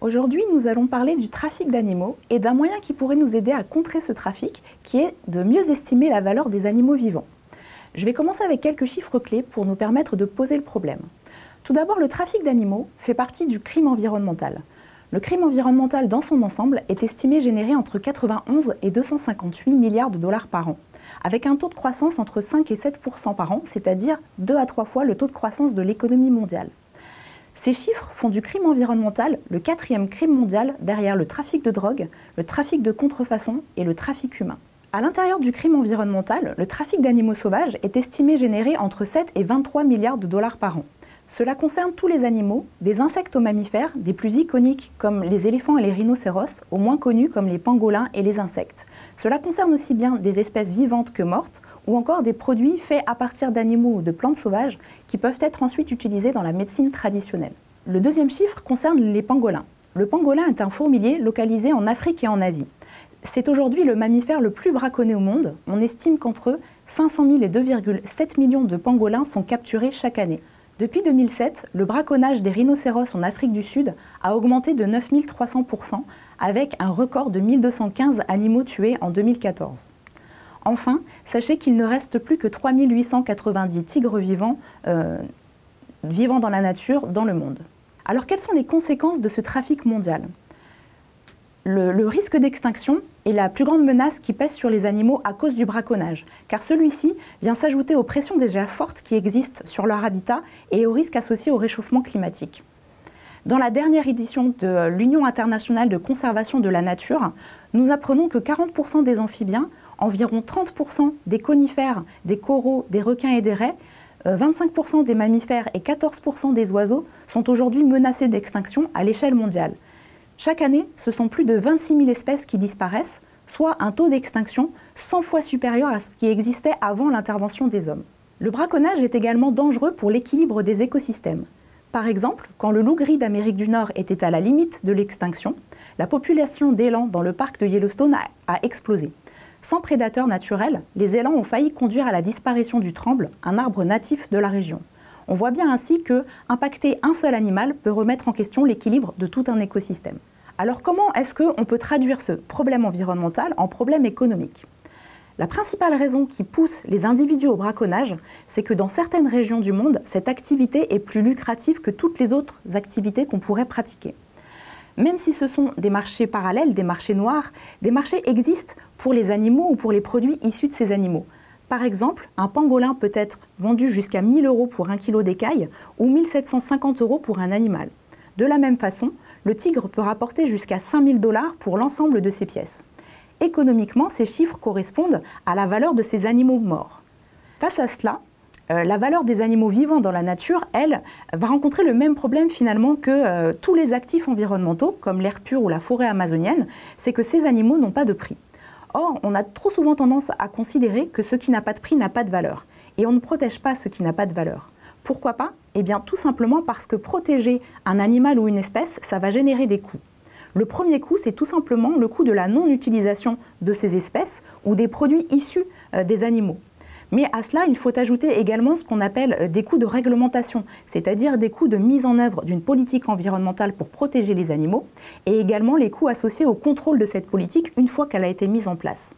Aujourd'hui, nous allons parler du trafic d'animaux et d'un moyen qui pourrait nous aider à contrer ce trafic, qui est de mieux estimer la valeur des animaux vivants. Je vais commencer avec quelques chiffres clés pour nous permettre de poser le problème. Tout d'abord, le trafic d'animaux fait partie du crime environnemental. Le crime environnemental dans son ensemble est estimé générer entre 91 et 258 milliards de dollars par an, avec un taux de croissance entre 5 et 7% par an, c'est-à-dire deux à trois fois le taux de croissance de l'économie mondiale. Ces chiffres font du crime environnemental le quatrième crime mondial derrière le trafic de drogue, le trafic de contrefaçon et le trafic humain. À l'intérieur du crime environnemental, le trafic d'animaux sauvages est estimé générer entre 7 et 23 milliards de dollars par an. Cela concerne tous les animaux, des insectes aux mammifères, des plus iconiques comme les éléphants et les rhinocéros, aux moins connus comme les pangolins et les insectes. Cela concerne aussi bien des espèces vivantes que mortes, ou encore des produits faits à partir d'animaux ou de plantes sauvages qui peuvent être ensuite utilisés dans la médecine traditionnelle. Le deuxième chiffre concerne les pangolins. Le pangolin est un fourmilier localisé en Afrique et en Asie. C'est aujourd'hui le mammifère le plus braconné au monde. On estime qu'entre 500 000 et 2,7 millions de pangolins sont capturés chaque année. Depuis 2007, le braconnage des rhinocéros en Afrique du Sud a augmenté de 9300% avec un record de 1215 animaux tués en 2014. Enfin, sachez qu'il ne reste plus que 3890 tigres vivants, euh, vivant dans la nature dans le monde. Alors quelles sont les conséquences de ce trafic mondial? Le, risque d'extinction est la plus grande menace qui pèse sur les animaux à cause du braconnage, car celui-ci vient s'ajouter aux pressions déjà fortes qui existent sur leur habitat et aux risques associés au réchauffement climatique. Dans la dernière édition de l'Union internationale de conservation de la nature, nous apprenons que 40% des amphibiens environ 30% des conifères, des coraux, des requins et des raies, 25% euh, des mammifères et 14% des oiseaux sont aujourd'hui menacés d'extinction à l'échelle mondiale. Chaque année, ce sont plus de 26 000 espèces qui disparaissent, soit un taux d'extinction 100 fois supérieur à ce qui existait avant l'intervention des hommes. Le braconnage est également dangereux pour l'équilibre des écosystèmes. Par exemple, quand le loup gris d'Amérique du Nord était à la limite de l'extinction, la population d'élans dans le parc de Yellowstone a explosé. Sans prédateurs naturels, les élans ont failli conduire à la disparition du tremble, un arbre natif de la région. On voit bien ainsi que impacter un seul animal peut remettre en question l'équilibre de tout un écosystème. Alors comment est-ce qu'on peut traduire ce problème environnemental en problème économique? La principale raison qui pousse les individus au braconnage, c'est que dans certaines régions du monde, cette activité est plus lucrative que toutes les autres activités qu'on pourrait pratiquer. Même si ce sont des marchés parallèles, des marchés noirs, des marchés existent pour les animaux ou pour les produits issus de ces animaux. Par exemple, un pangolin peut être vendu jusqu'à 1000 euros pour un kilo d'écaille ou 1750 euros pour un animal. De la même façon, le tigre peut rapporter jusqu'à 5000 dollars pour l'ensemble de ses pièces. Économiquement, ces chiffres correspondent à la valeur de ces animaux morts. Face à cela, euh, la valeur des animaux vivants dans la nature, elle, va rencontrer le même problème finalement que euh, tous les actifs environnementaux, comme l'air pur ou la forêt amazonienne, c'est que ces animaux n'ont pas de prix. Or, on a trop souvent tendance à considérer que ce qui n'a pas de prix n'a pas de valeur. Et on ne protège pas ce qui n'a pas de valeur. Pourquoi pas? Eh bien, tout simplement parce que protéger un animal ou une espèce, ça va générer des coûts. Le premier coût, c'est tout simplement le coût de la non-utilisation de ces espèces ou des produits issus euh, des animaux. Mais à cela, il faut ajouter également ce qu'on appelle euh, des coûts de réglementation, c'est-à-dire des coûts de mise en œuvre d'une politique environnementale pour protéger les animaux, et également les coûts associés au contrôle de cette politique une fois qu'elle a été mise en place.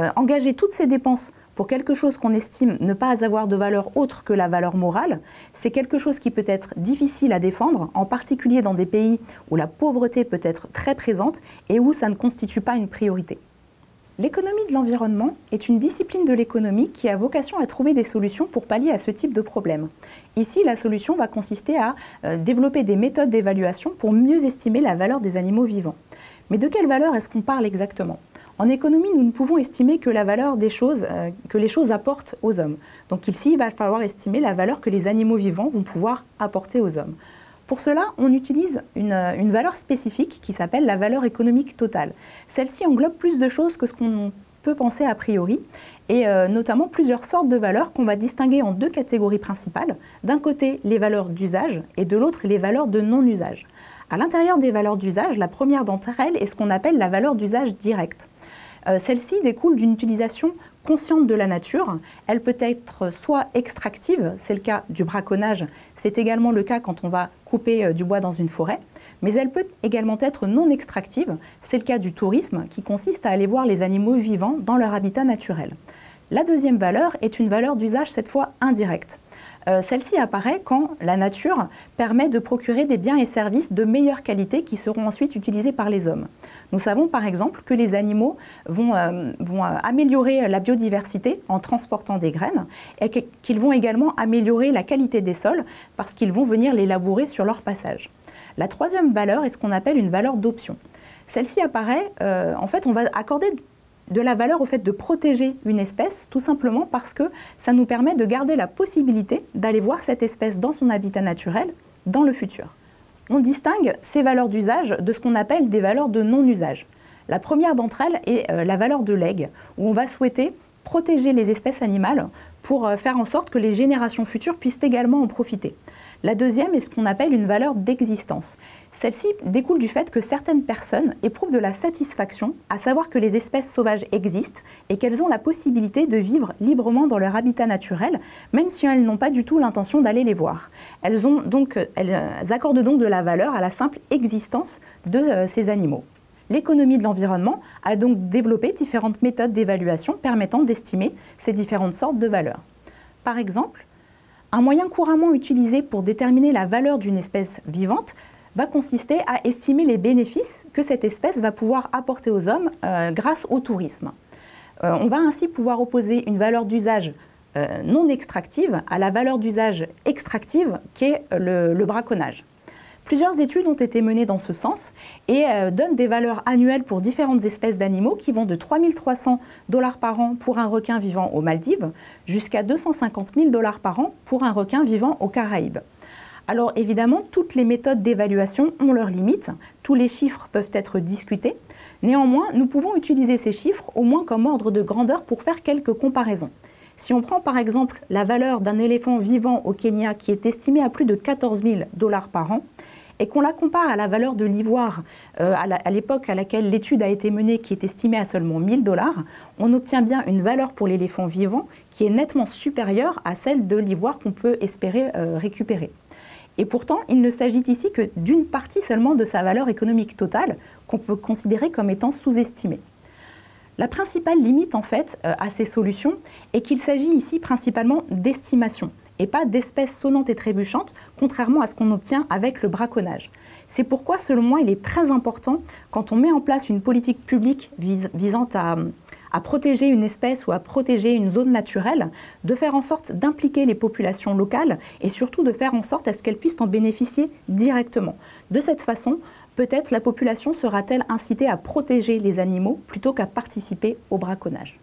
Euh, engager toutes ces dépenses pour quelque chose qu'on estime ne pas avoir de valeur autre que la valeur morale, c'est quelque chose qui peut être difficile à défendre, en particulier dans des pays où la pauvreté peut être très présente et où ça ne constitue pas une priorité. L'économie de l'environnement est une discipline de l'économie qui a vocation à trouver des solutions pour pallier à ce type de problème. Ici, la solution va consister à euh, développer des méthodes d'évaluation pour mieux estimer la valeur des animaux vivants. Mais de quelle valeur est-ce qu'on parle exactement? En économie, nous ne pouvons estimer que la valeur des choses euh, que les choses apportent aux hommes. Donc ici, il va falloir estimer la valeur que les animaux vivants vont pouvoir apporter aux hommes. Pour cela, on utilise une, valeur spécifique qui s'appelle la valeur économique totale. Celle-ci englobe plus de choses que ce qu'on peut penser a priori, et euh, notamment plusieurs sortes de valeurs qu'on va distinguer en deux catégories principales. D'un côté, les valeurs d'usage, et de l'autre, les valeurs de non-usage. À l'intérieur des valeurs d'usage, la première d'entre elles est ce qu'on appelle la valeur d'usage direct. Euh, celle-ci découle d'une utilisation consciente de la nature. Elle peut être soit extractive, c'est le cas du braconnage, c'est également le cas quand on va couper euh, du bois dans une forêt, mais elle peut également être non extractive, c'est le cas du tourisme qui consiste à aller voir les animaux vivants dans leur habitat naturel. La deuxième valeur est une valeur d'usage cette fois indirecte. Euh, celle-ci apparaît quand la nature permet de procurer des biens et services de meilleure qualité qui seront ensuite utilisés par les hommes. Nous savons par exemple que les animaux vont, euh, euh, améliorer la biodiversité en transportant des graines et qu'ils vont également améliorer la qualité des sols parce qu'ils vont venir les labourer sur leur passage. La troisième valeur est ce qu'on appelle une valeur d'option. Celle-ci apparaît, en fait, on va accorder de la valeur au fait de protéger une espèce, tout simplement parce que ça nous permet de garder la possibilité d'aller voir cette espèce dans son habitat naturel dans le futur. On distingue ces valeurs d'usage de ce qu'on appelle des valeurs de non-usage. La première d'entre elles est euh, la valeur de legs, où on va souhaiter protéger les espèces animales pour euh, faire en sorte que les générations futures puissent également en profiter. La deuxième est ce qu'on appelle une valeur d'existence. Celle-ci découle du fait que certaines personnes éprouvent de la satisfaction à savoir que les espèces sauvages existent et qu'elles ont la possibilité de vivre librement dans leur habitat naturel, même si elles n'ont pas du tout l'intention d'aller les voir. Elles, accordent donc de la valeur à la simple existence de euh, ces animaux. L'économie de l'environnement a donc développé différentes méthodes d'évaluation permettant d'estimer ces différentes sortes de valeurs. Par exemple, un moyen couramment utilisé pour déterminer la valeur d'une espèce vivante va consister à estimer les bénéfices que cette espèce va pouvoir apporter aux hommes euh, grâce au tourisme. Euh, on va ainsi pouvoir opposer une valeur d'usage euh, non extractive à la valeur d'usage extractive qui est le braconnage. Plusieurs études ont été menées dans ce sens et euh, donnent des valeurs annuelles pour différentes espèces d'animaux qui vont de 3300 dollars par an pour un requin vivant aux Maldives jusqu'à 250 000 dollars par an pour un requin vivant aux Caraïbes. Alors évidemment, toutes les méthodes d'évaluation ont leurs limites, tous les chiffres peuvent être discutés. Néanmoins, nous pouvons utiliser ces chiffres au moins comme ordre de grandeur pour faire quelques comparaisons. Si on prend par exemple la valeur d'un éléphant vivant au Kenya qui est estimée à plus de 14 000 dollars par an, et qu'on la compare à la valeur de l'ivoire euh, à l'époque à laquelle l'étude a été menée, qui est estimée à seulement 1000 dollars, on obtient bien une valeur pour l'éléphant vivant qui est nettement supérieure à celle de l'ivoire qu'on peut espérer euh, récupérer. Et pourtant, il ne s'agit ici que d'une partie seulement de sa valeur économique totale, qu'on peut considérer comme étant sous-estimée. La principale limite en fait euh, à ces solutions est qu'il s'agit ici principalement d'estimation et pas d'espèces sonnantes et trébuchantes, contrairement à ce qu'on obtient avec le braconnage. C'est pourquoi, selon moi, il est très important, quand on met en place une politique publique visant à, à protéger une espèce ou à protéger une zone naturelle, de faire en sorte d'impliquer les populations locales et surtout de faire en sorte à ce qu'elles puissent en bénéficier directement. De cette façon, peut-être la population sera-t-elle incitée à protéger les animaux plutôt qu'à participer au braconnage.